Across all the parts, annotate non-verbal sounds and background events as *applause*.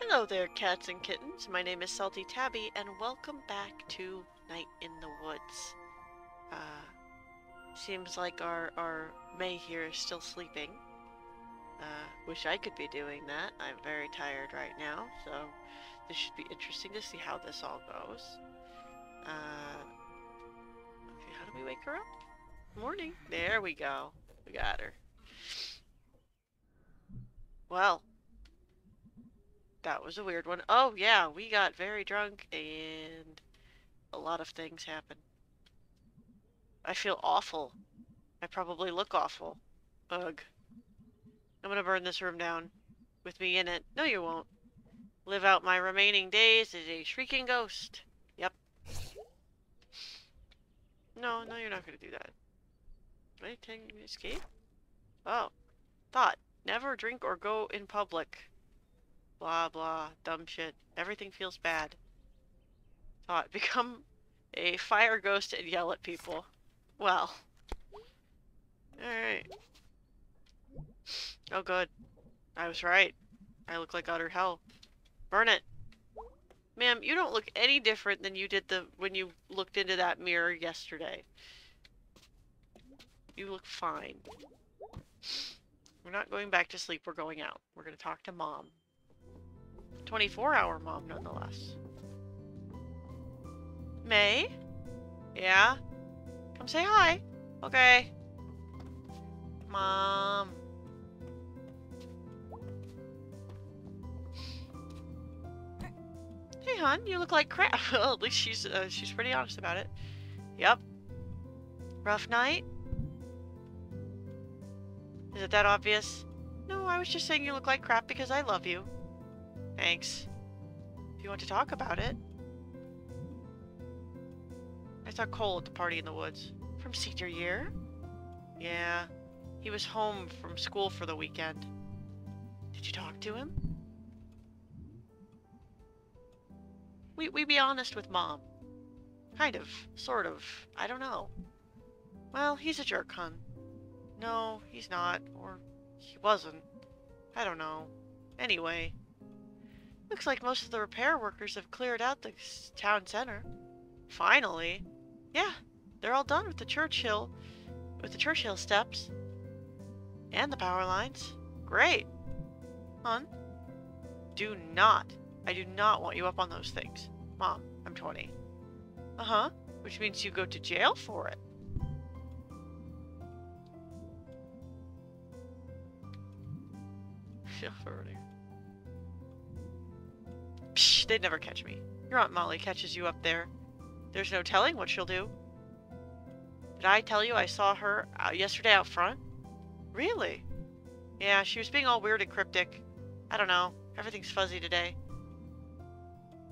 Hello there, cats and kittens. My name is Salty Tabby, and welcome back to Night in the Woods. Uh, seems like our, our Mae here is still sleeping. Uh, wish I could be doing that. I'm very tired right now, so this should be interesting to see how this all goes. Uh, okay, how do we wake her up? Morning. There we go. We got her. Well, that was a weird one. Oh, yeah, we got very drunk and a lot of things happened. I feel awful. I probably look awful. Ugh. I'm gonna burn this room down with me in it. No, you won't. Live out my remaining days as a shrieking ghost. Yep. No, no, you're not gonna do that. Anything escape? Oh. Thought. Never drink or go in public. Blah, blah. Dumb shit. Everything feels bad. Thought. *laughs* Become a fire ghost and yell at people. Well. Alright. Oh, good. I was right. I look like utter hell. Burn it. Ma'am, you don't look any different than you did the when you looked into that mirror yesterday. You look fine. We're not going back to sleep, we're going out. We're gonna talk to mom. 24 hour mom, nonetheless. Mae? Yeah? Come say hi. Okay. Mom. Hey, hon, you look like crap. *laughs* well, at least she's uh, she's pretty honest about it. Yep. Rough night? Is it that obvious? No, I was just saying you look like crap because I love you. Thanks. If you want to talk about it. I saw Cole at the party in the woods. From senior year? Yeah. He was home from school for the weekend. Did you talk to him? We, we be honest with Mom. Kind of. Sort of. I don't know. Well, he's a jerk, hun. No, he's not. Or he wasn't. I don't know. Anyway. Looks like most of the repair workers have cleared out the town center. Finally. Yeah, they're all done with the Churchill, with the Churchill steps. And the power lines. Great. Hun? Do not. I do not want you up on those things. Mom, I'm 20. Uh-huh. Which means you go to jail for it. *laughs* They'd never catch me. Your Aunt Molly catches you up there. There's no telling what she'll do. Did I tell you I saw her uh, yesterday out front? Really? Yeah, she was being all weird and cryptic. I don't know. Everything's fuzzy today.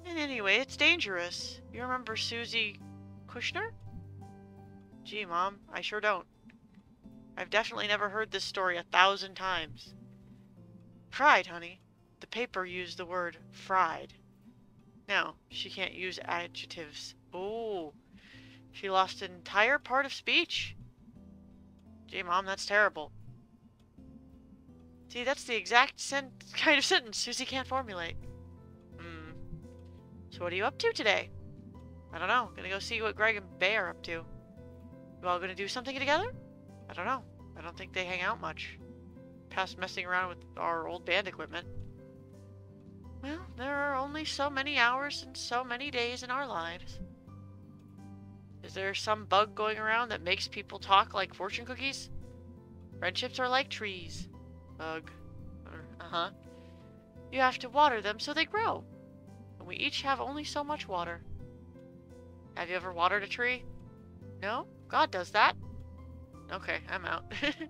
And anyway, it's dangerous. You remember Susie Kushner? Gee, Mom, I sure don't. I've definitely never heard this story a thousand times. Fried, honey. The paper used the word fried. No, she can't use adjectives. Oh, she lost an entire part of speech. Gee, Mom, that's terrible. See, that's the exact *laughs* kind of sentence Susie can't formulate. Hmm. So what are you up to today? I don't know. Gonna go see what Gregg and Bay are up to. You all gonna do something together? I don't know. I don't think they hang out much. Past messing around with our old band equipment. Well, there are only so many hours and so many days in our lives. Is there some bug going around that makes people talk like fortune cookies? Friendships are like trees. Ugh. Uh-huh. You have to water them so they grow. And we each have only so much water. Have you ever watered a tree? No? God does that. Okay, I'm out.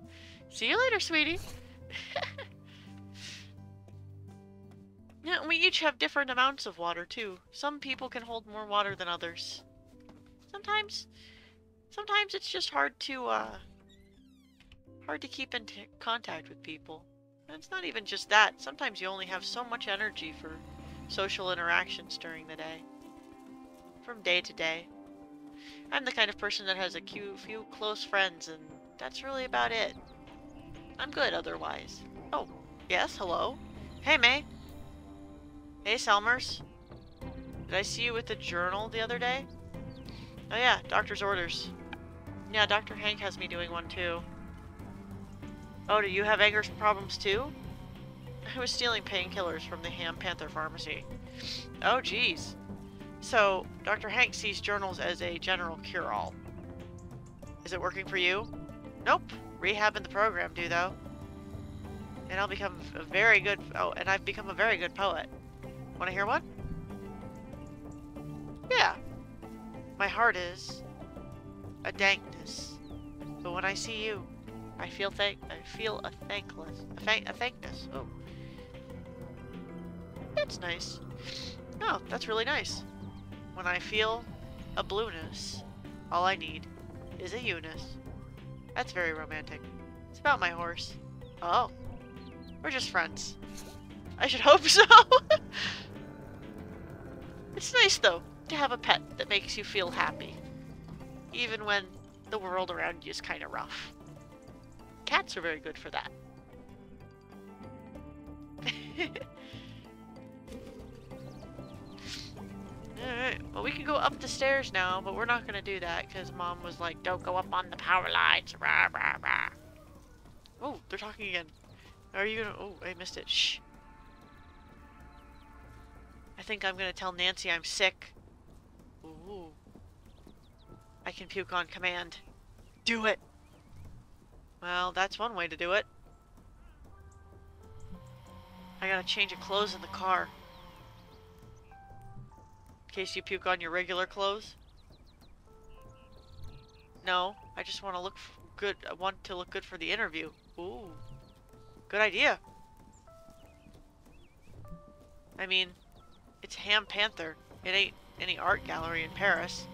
*laughs* See you later, sweetie. *laughs* yeah, we each have different amounts of water, too. Some people can hold more water than others. Sometimes, sometimes it's just hard to, uh, hard to keep in contact with people. And it's not even just that. Sometimes you only have so much energy for social interactions during the day. From day to day. I'm the kind of person that has a few, few close friends, and that's really about it. I'm good otherwise. Oh, yes, hello. Hey, Mae. Hey, Selmers. Did I see you with the journal the other day? Oh yeah, doctor's orders. Yeah, Dr. Hank has me doing one too. Oh, do you have anger problems too? *laughs* I was stealing painkillers from the Ham Panther Pharmacy. Oh, geez. So, Dr. Hank sees journals as a general cure-all. Is it working for you? Nope. Rehab and the program do, though. And I'll become a very good... Oh, and I've become a very good poet. Want to hear one? Yeah. My heart is a dankness. But when I see you, I feel thank I feel a thankless a, thank a thankness. Oh. That's nice. Oh, that's really nice. When I feel a blueness, all I need is a Eunice. That's very romantic. It's about my horse. Oh. We're just friends. I should *laughs* hope so. It's nice, though, to have a pet that makes you feel happy. Even when the world around you is kind of rough. Cats are very good for that. *laughs* Alright, well we can go up the stairs now, but we're not gonna do that because mom was like, don't go up on the power lines. Rah, rah, rah. Oh, they're talking again. Are you gonna, oh, I missed it. Shh. I think I'm gonna tell Nancy I'm sick. Ooh. I can puke on command. Do it! Well, that's one way to do it. I gotta change of clothes in the car. In case you puke on your regular clothes. No, I just want to look good. I want to look good for the interview. Ooh, good idea. I mean, it's Ham Panther. It ain't any art gallery in Paris.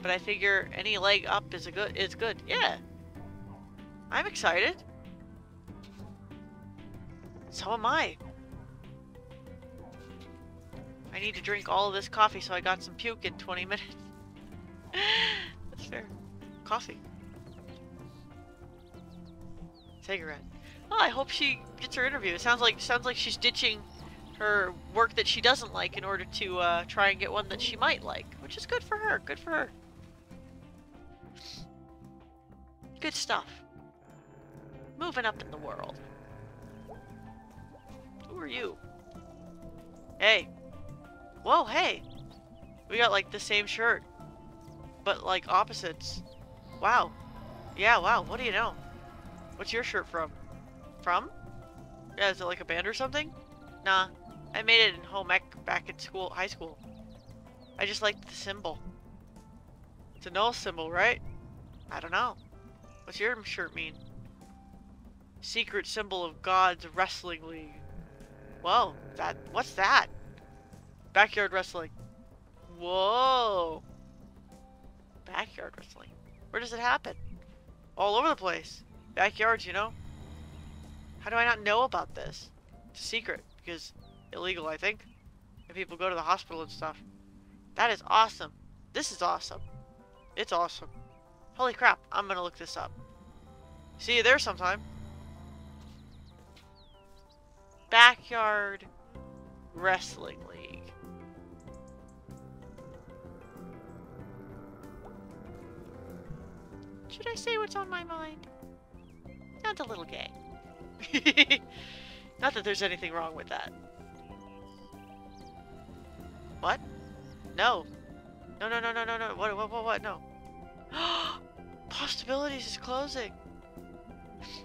But I figure any leg up is a good is good. Yeah. I'm excited. So am I. I need to drink all of this coffee so I got some puke in 20 *laughs* minutes. That's fair. Coffee. Cigarette. Oh, I hope she gets her interview. It sounds like sounds like she's ditching her work that she doesn't like in order to uh, try and get one that she might like, which is good for her. Good for her. Good stuff. Moving up in the world. Who are you? Hey. Whoa, hey. We got like the same shirt. But like opposites. Wow. Yeah, wow. What do you know? What's your shirt from? From? Yeah, is it like a band or something? Nah. I made it in home ec back in school, high school. I just liked the symbol. It's a null symbol, right? I don't know. What's your shirt mean? Secret symbol of God's Wrestling League. Whoa, that, what's that? Backyard wrestling. Whoa. Backyard wrestling. Where does it happen? All over the place. Backyards, you know? How do I not know about this? It's a secret, because illegal, I think. If people go to the hospital and stuff. That is awesome. This is awesome. It's awesome. Holy crap, I'm gonna look this up. See you there sometime. Backyard Wrestling League. Should I say what's on my mind? Sounds a little gay. *laughs* Not that there's anything wrong with that. What? No. No, no, no, no, no, no. What, what, what, what? No. *gasps* Possibilities is closing.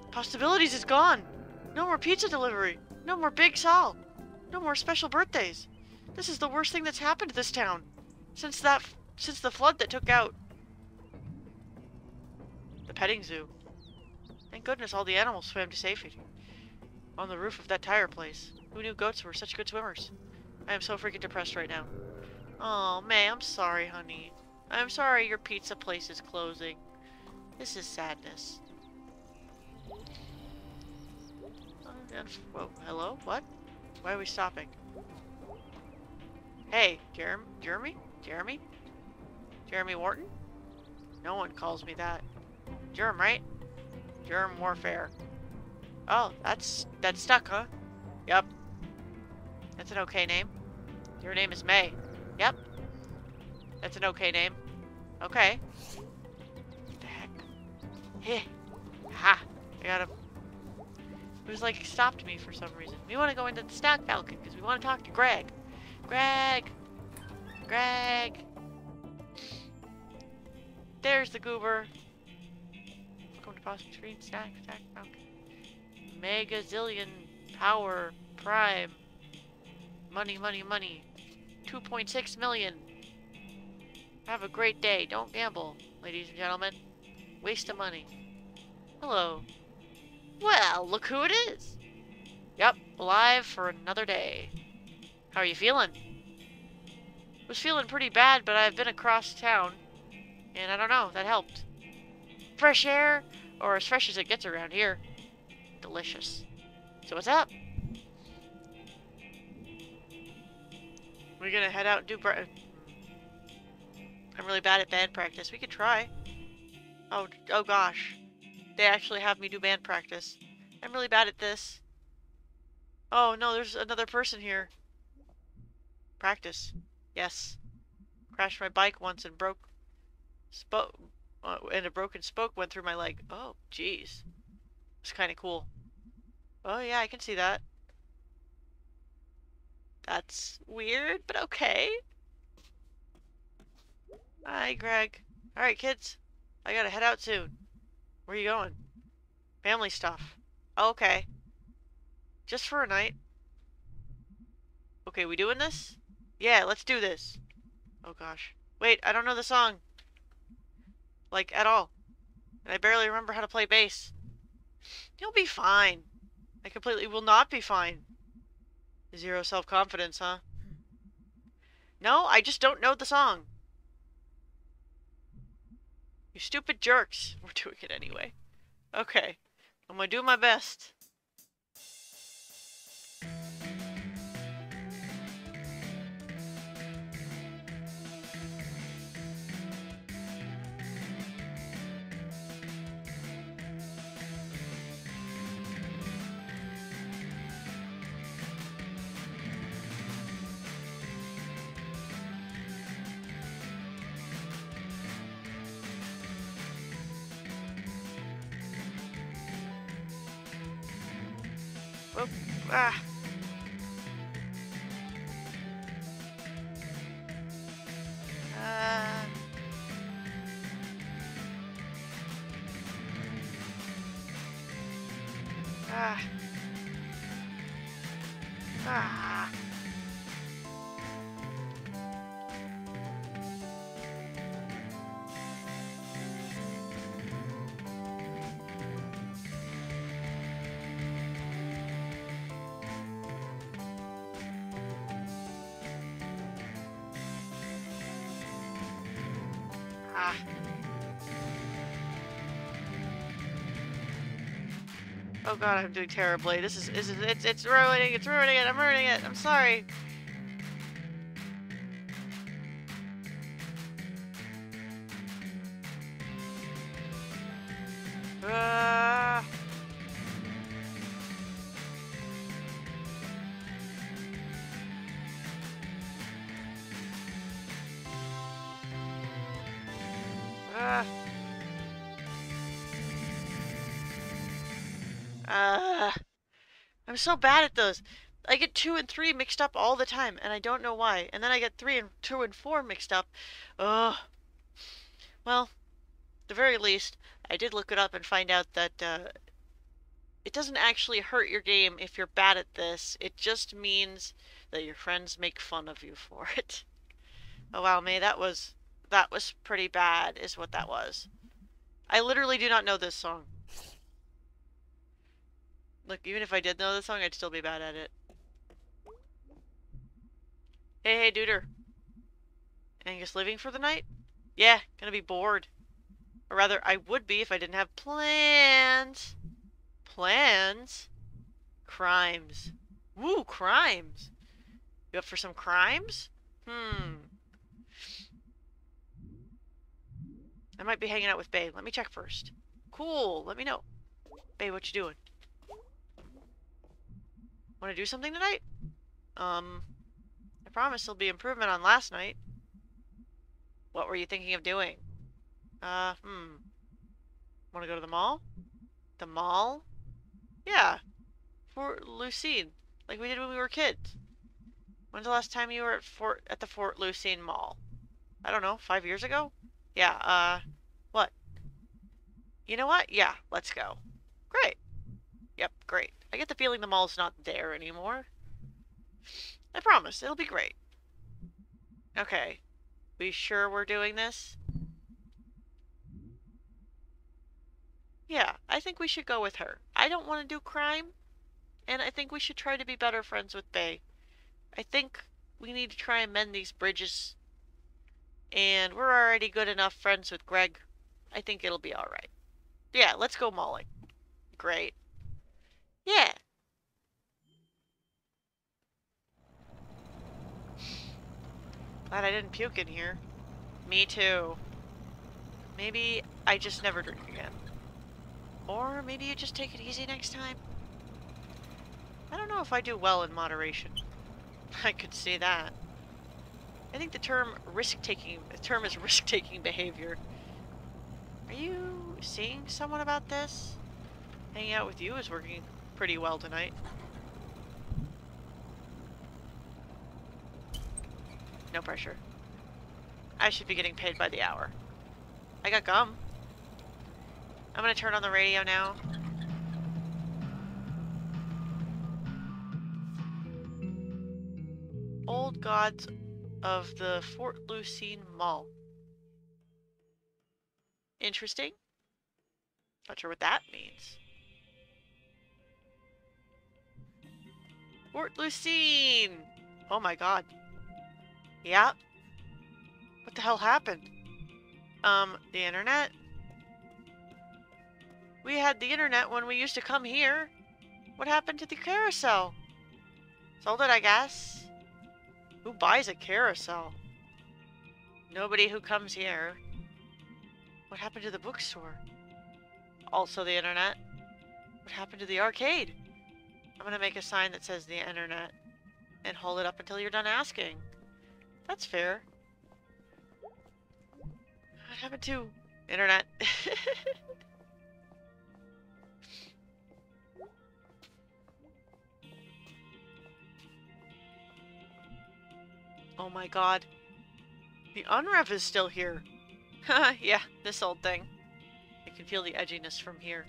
Possibilities is gone. No more pizza delivery. No more Big Sal. No more special birthdays. This is the worst thing that's happened to this town. Since that, since the flood that took out the petting zoo. Thank goodness all the animals swam to safety. On the roof of that tire place. Who knew goats were such good swimmers? I am so freaking depressed right now. Oh, Mae, I'm sorry, honey. I'm sorry your pizza place is closing. This is sadness. Um, whoa, hello? What? Why are we stopping? Hey, Jeremy? Jeremy? Jeremy? Jeremy Warton? No one calls me that. Germ, right? Germ warfare. Oh, that's that's stuck, huh? Yep. That's an okay name. Your name is Mae. Yep. That's an okay name. Okay. What the heck? Heh. Ha. I got him. It was like stopped me for some reason. We want to go into the Snack Falcon because we want to talk to Gregg. Gregg. Gregg. There's the goober. Welcome to Possum Springs Stack Snack Falcon. Mega Zillion Power Prime. Money, money, money. 2.6 million. Have a great day. Don't gamble, ladies and gentlemen. Waste of money. Hello. Well, look who it is. Yep, alive for another day. How are you feeling? Was feeling pretty bad, but I've been across town. And I don't know, that helped. Fresh air, or as fresh as it gets around here. Delicious. So what's up? We're gonna head out and do I'm really bad at band practice. We could try. Oh, oh gosh. They actually have me do band practice. I'm really bad at this. Oh no, there's another person here. Practice. Yes. Crashed my bike once and broke... Spoke... Uh, and a broken spoke went through my leg. Oh, jeez. It's kind of cool. Oh yeah, I can see that. That's weird, but okay. Hi, Gregg. Alright, kids. I gotta head out soon. Where you going? Family stuff. okay. Just for a night. Okay, we doing this? Yeah, let's do this. Oh gosh. Wait, I don't know the song. Like, at all. And I barely remember how to play bass. You'll be fine. I completely will not be fine. Zero self-confidence, huh? No, I just don't know the song. You stupid jerks. *laughs* We're doing it anyway. Okay. I'm gonna do my best. Ah. Oh god, I'm doing terribly. This is, this is it's, it's ruining, it's ruining it, I'm ruining it, I'm sorry. Ah. Ah. I'm so bad at those. I get two and three mixed up all the time, and I don't know why. And then I get three and two and four mixed up. Ugh. Well, the very least, I did look it up and find out that uh, it doesn't actually hurt your game if you're bad at this. It just means that your friends make fun of you for *laughs* it. Oh wow, Mae, that was that was pretty bad, is what that was. I literally do not know this song. Look, even if I did know the song, I'd still be bad at it. Hey, hey, duder. Angus living for the night? Yeah, gonna be bored. Or rather, I would be if I didn't have plans. Plans? Crimes. Woo, crimes. You up for some crimes? Hmm. I might be hanging out with Bay. Let me check first. Cool. Let me know. Bay, what you doing? Want to do something tonight? Um, I promise there'll be improvement on last night. What were you thinking of doing? Uh, hmm. Want to go to the mall? The mall? Yeah. Fort Lucenne, like we did when we were kids. When's the last time you were at Fort at the Fort Lucenne Mall? I don't know, five years ago? Yeah, uh, what? You know what? Yeah, let's go. Great. Yep, great. I get the feeling the mall's not there anymore. I promise, it'll be great. Okay. We sure we're doing this? Yeah, I think we should go with her. I don't want to do crime, and I think we should try to be better friends with Bay. I think we need to try and mend these bridges, and we're already good enough friends with Gregg. I think it'll be alright. Yeah, let's go mauling. Great. Yeah. Glad I didn't puke in here. Me too. Maybe I just never drink again. Or maybe you just take it easy next time. I don't know if I do well in moderation. *laughs* I could see that. I think the term risk-taking, the term is *laughs* risk-taking behavior. Are you seeing someone about this? Hanging out with you is working pretty well tonight. No pressure. I should be getting paid by the hour. I got gum. I'm gonna turn on the radio now. Old Gods of the Fort Lucenne Mall. Interesting. Not sure what that means. Fort Lucenne! Oh my god. Yeah. What the hell happened? Um, the internet? We had the internet when we used to come here. What happened to the carousel? Sold it, I guess. Who buys a carousel? Nobody who comes here. What happened to the bookstore? Also the internet. What happened to the arcade? I'm gonna make a sign that says the internet and hold it up until you're done asking. That's fair. What happened to internet? *laughs* oh my god. The unrev is still here. *laughs* yeah, this old thing. I can feel the edginess from here.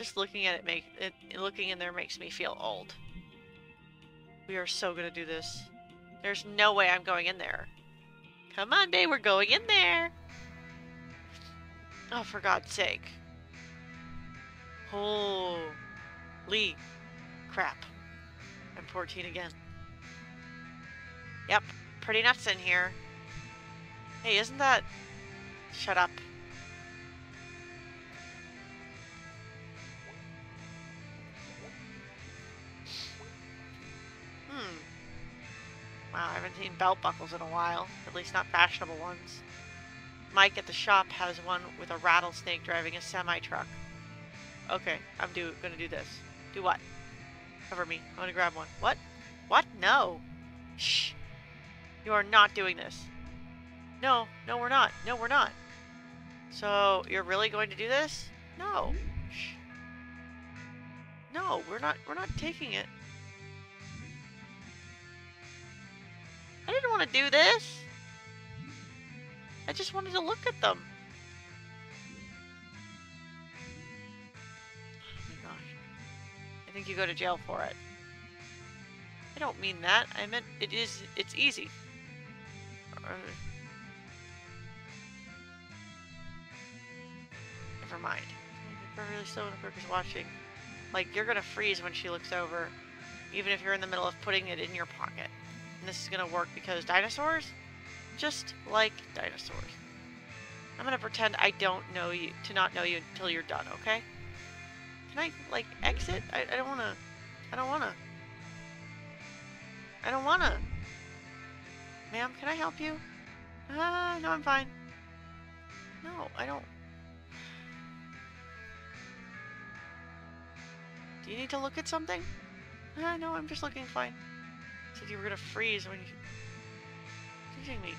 Just looking at it make it looking in there makes me feel old. We are so gonna do this. There's no way I'm going in there. Come on, babe, we're going in there. Oh, for God's sake. Holy crap. I'm 14 again. Yep, pretty nuts in here. Hey, isn't that... Shut up. Belt buckles in a while. At least not fashionable ones. Mike at the shop has one with a rattlesnake driving a semi-truck. Okay, I'm do gonna do this. Do what? Cover me. I'm gonna grab one. What? What? No. Shh. You are not doing this. No, no we're not. No, we're not. So, you're really going to do this? No. Shh. No, we're not we're not taking it. I didn't want to do this. I just wanted to look at them. Oh my gosh. I think you go to jail for it. I don't mean that. I meant it is, it's easy. Uh, never mind. Beverly Stoneberg is watching. Like, you're gonna freeze when she looks over, even if you're in the middle of putting it in your pocket. And this is gonna work because dinosaurs? Just like dinosaurs. I'm gonna pretend I don't know you, to not know you until you're done, okay? Can I, like, exit? I, I don't wanna, I don't wanna. I don't wanna. Ma'am, can I help you? Uh, no, I'm fine. No, I don't. Do you need to look at something? Uh, no, I'm just looking fine. Said you were gonna freeze when you... Teasing me.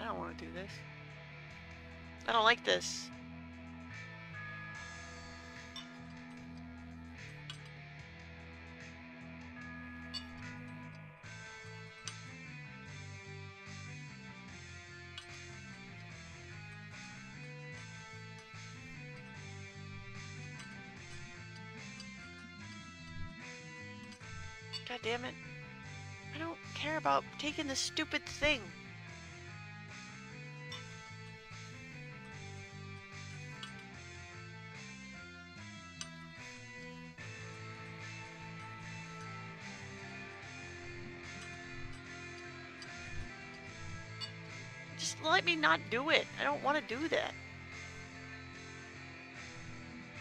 I don't want to do this. I don't like this. God damn it. I don't care about taking this stupid thing. Not do it. I don't want to do that.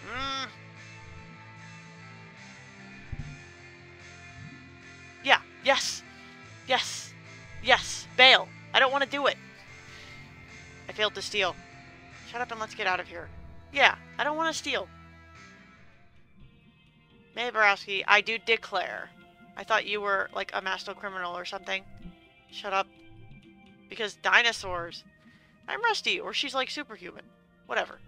Mm. Yeah, yes, yes, yes, bail. I don't want to do it. I failed to steal. Shut up and let's get out of here. Yeah, I don't want to steal. Mae Borowski, I do declare. I thought you were like a master criminal or something. Shut up. Because dinosaurs. I'm Rusty, or she's like superhuman. Whatever.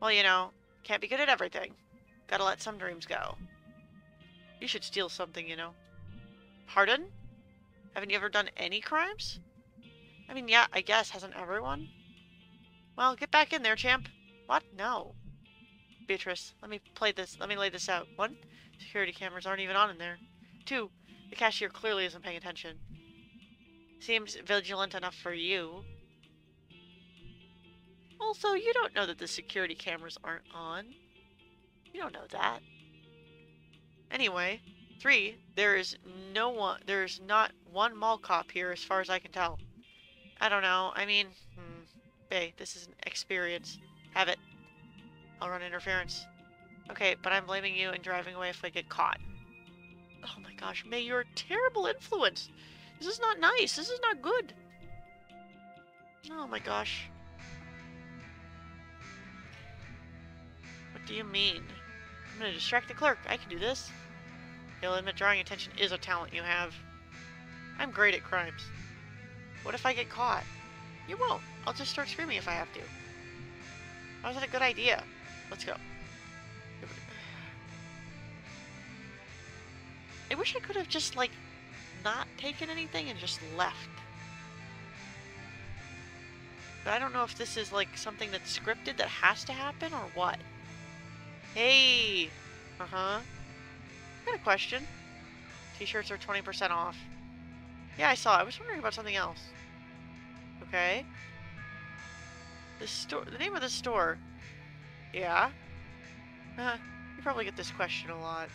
Well, you know, can't be good at everything. Gotta let some dreams go. You should steal something, you know. Pardon? Haven't you ever done any crimes? I mean, yeah, I guess. Hasn't everyone? Well, get back in there, champ. What? No. Beatrice, let me play this. Let me lay this out. One, security cameras aren't even on in there. Two, the cashier clearly isn't paying attention. Seems vigilant enough for you. Also, you don't know that the security cameras aren't on. You don't know that. Anyway, three, there is no one, there's not one mall cop here as far as I can tell. I don't know, I mean, hmm, hey, this is an experience. Have it. I'll run interference. Okay, but I'm blaming you and driving away if I get caught. Oh my gosh, Mae, you're a terrible influence. This is not nice. This is not good. Oh my gosh. Do you mean? I'm gonna distract the clerk. I can do this. You'll admit drawing attention is a talent you have. I'm great at crimes. What if I get caught? You won't. I'll just start screaming if I have to. How's that a good idea? Let's go. I wish I could have just, like, not taken anything and just left. But I don't know if this is, like, something that's scripted that has to happen or what. Hey! Uh-huh. Got a question. T-shirts are 20% off. Yeah, I saw. I was wondering about something else. Okay. The store. The name of the store. Yeah. Uh, you probably get this question a lot.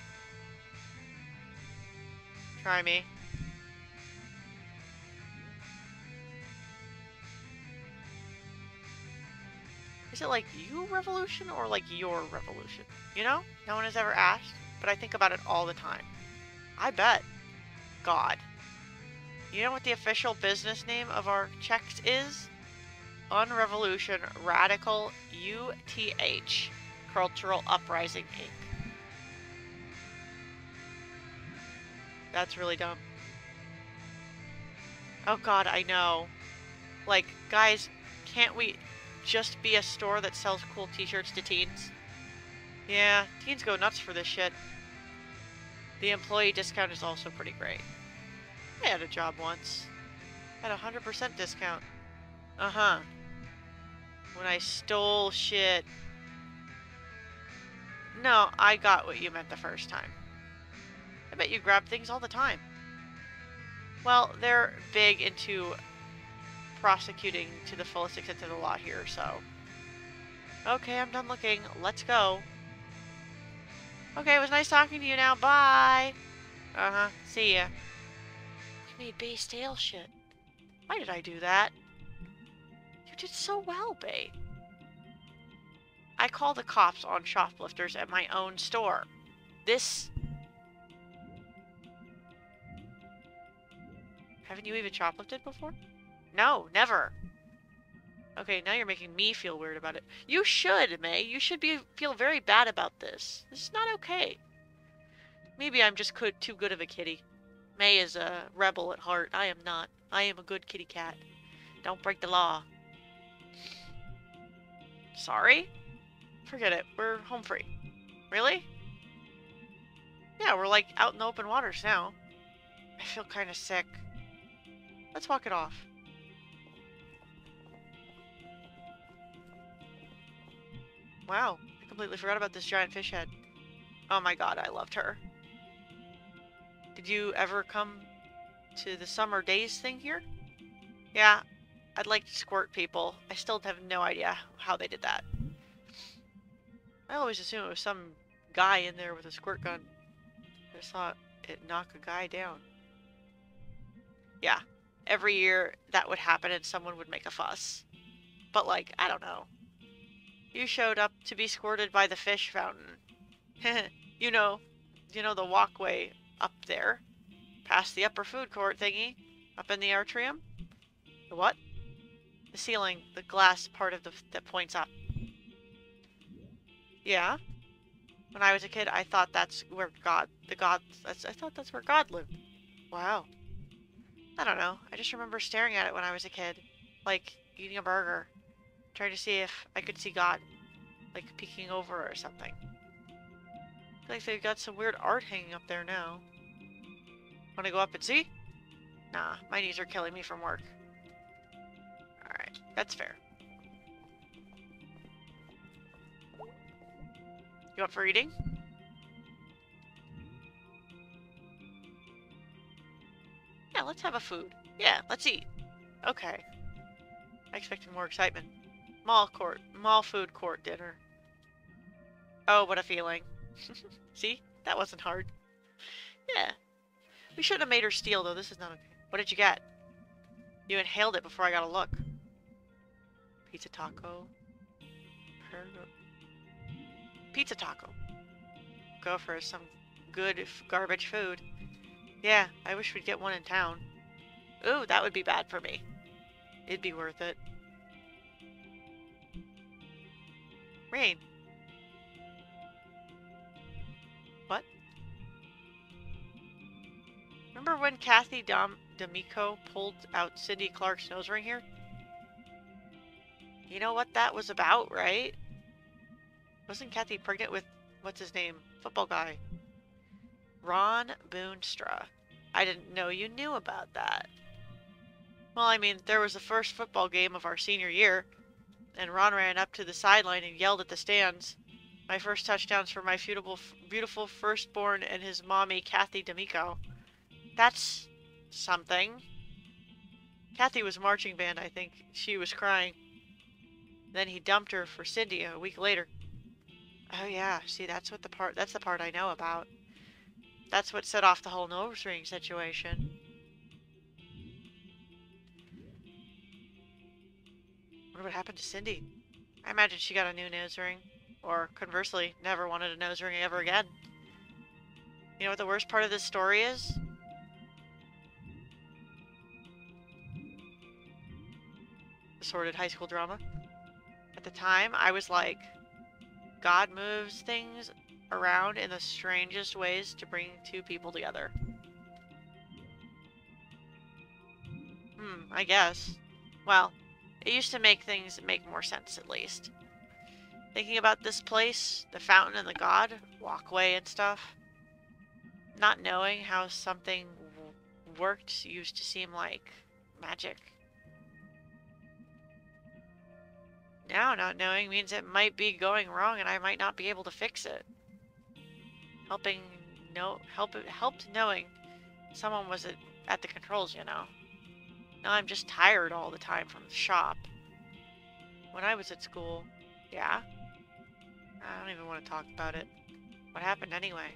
Try me. Is it like you revolution or like your revolution? You know? No one has ever asked, but I think about it all the time. I bet. God. You know what the official business name of our checks is? Unrevolution Radical UTH Cultural Uprising Inc. That's really dumb. Oh god, I know. Like, guys, can't we just be a store that sells cool t-shirts to teens? Yeah, teens go nuts for this shit. The employee discount is also pretty great. I had a job once. Had a 100% discount. Uh-huh. When I stole shit. No, I got what you meant the first time. I bet you grab things all the time. Well, they're big into prosecuting to the fullest extent of the law here, so... Okay, I'm done looking. Let's go. Okay, it was nice talking to you now. Bye! Uh-huh. See ya. I made base tail shit. Why did I do that? You did so well, Bay. I call the cops on shoplifters at my own store. This... Haven't you even shoplifted before? No, never. Okay, now you're making me feel weird about it. You should, Mae. You should be feel very bad about this. This is not okay. Maybe I'm just too good of a kitty. Mae is a rebel at heart. I am not. I am a good kitty cat. Don't break the law. Sorry? Forget it. We're home free. Really? Yeah, we're like out in the open waters now. I feel kind of sick. Let's walk it off. Wow, I completely forgot about this giant fish head. Oh my god, I loved her. Did you ever come to the summer days thing here? Yeah, I'd like to squirt people. I still have no idea how they did that. I always assumed it was some guy in there with a squirt gun. I just thought it knock a guy down. Yeah, every year that would happen and someone would make a fuss. But like, I don't know. You showed up to be squirted by the fish fountain. *laughs* you know, you know the walkway up there, past the upper food court thingy, up in the atrium. The what? The ceiling, the glass part of the that points up. Yeah. When I was a kid, I thought that's where God, the God, I thought that's where God lived. Wow. I don't know. I just remember staring at it when I was a kid, like eating a burger. Trying to see if I could see God. Like peeking over or something. Like they've got some weird art hanging up there now. Wanna go up and see? Nah, my knees are killing me from work. Alright, that's fair. You up for eating? Yeah, let's have a food. Yeah, let's eat. Okay. I expected more excitement. Mall court, mall food court dinner. Oh, what a feeling. *laughs* See? That wasn't hard. Yeah. We shouldn't have made her steal, though. This is not okay. What did you get? You inhaled it before I got a look. Pizza taco. Pizza taco. Go for some good garbage food. Yeah, I wish we'd get one in town. Ooh, that would be bad for me. It'd be worth it. Rain. What? Remember when Kathy Dom D'Amico pulled out Cindy Clark's nose ring here? You know what that was about, right? Wasn't Kathy pregnant with, what's his name, football guy? Ron Boonstra. I didn't know you knew about that. Well, I mean, there was the first football game of our senior year, and Ron ran up to the sideline and yelled at the stands. My first touchdowns for my beautiful, beautiful firstborn and his mommy, Kathy D'Amico. That's something. Kathy was marching band, I think. She was crying. Then he dumped her for Cindy a week later. Oh yeah, see that's what the part that's the part I know about. That's what set off the whole nose ring situation. What happened to Cindy? I imagine she got a new nose ring. Or, conversely, never wanted a nose ring ever again. You know what the worst part of this story is? Assorted high school drama. At the time, I was like, God moves things around in the strangest ways to bring two people together. Hmm, I guess. Well, it used to make things make more sense, at least. Thinking about this place, the fountain and the god, walkway and stuff, not knowing how something worked used to seem like magic. Now not knowing means it might be going wrong and I might not be able to fix it. Helping no help helped knowing someone was at, at the controls, you know. Now I'm just tired all the time from the shop. When I was at school, yeah? I don't even want to talk about it. What happened anyway?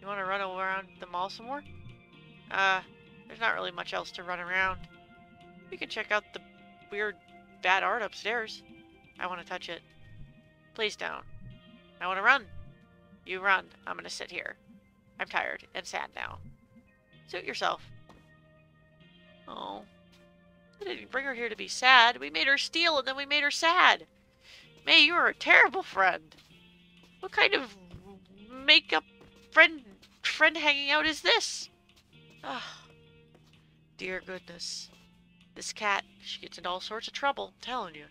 You want to run around the mall some more? Uh, There's not really much else to run around. We can check out the weird bad art upstairs. I want to touch it. Please don't. I want to run. You run. I'm going to sit here. I'm tired and sad now. Suit yourself. Oh. I didn't bring her here to be sad. We made her steal and then we made her sad. Mae, you are a terrible friend. What kind of makeup friend friend hanging out is this? Ah, oh, dear goodness. This cat, she gets into all sorts of trouble, I'm telling you.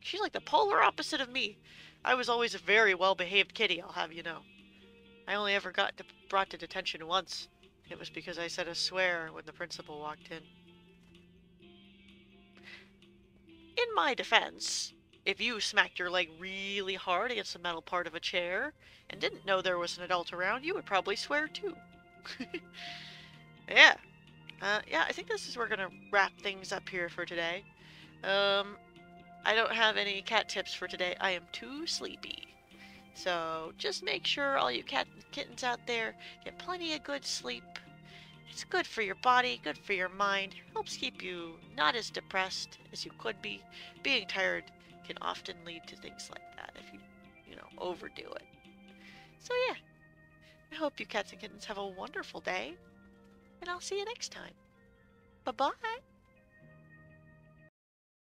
She's like the polar opposite of me. I was always a very well-behaved kitty, I'll have you know. I only ever got brought to detention once. It was because I said a swear when the principal walked in. In my defense, if you smacked your leg really hard against the metal part of a chair and didn't know there was an adult around, you would probably swear too. *laughs* yeah. Uh, yeah, I think this is we're gonna wrap things up here for today. Um, I don't have any cat tips for today. I am too sleepy. So just make sure all you cat and kittens out there get plenty of good sleep. It's good for your body, good for your mind, helps keep you not as depressed as you could be. Being tired can often lead to things like that if you, you know, overdo it. So yeah, I hope you cats and kittens have a wonderful day, and I'll see you next time. Bye-bye.